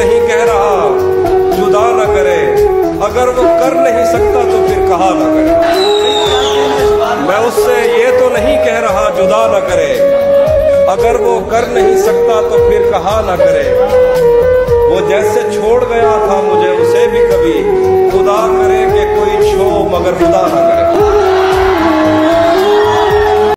नहीं कह रहा, जुदा न करे। अगर वो कर नहीं सकता तो फिर कहा ना करे। मैं उससे ये तो नहीं कह रहा, जुदा ना करे। अगर वो कर नहीं सकता तो फिर कहा ना करे। वो जैसे छोड़ गया था मुझे, उसे भी कभी खुदा करे कि कोई छो मगर खुदा ना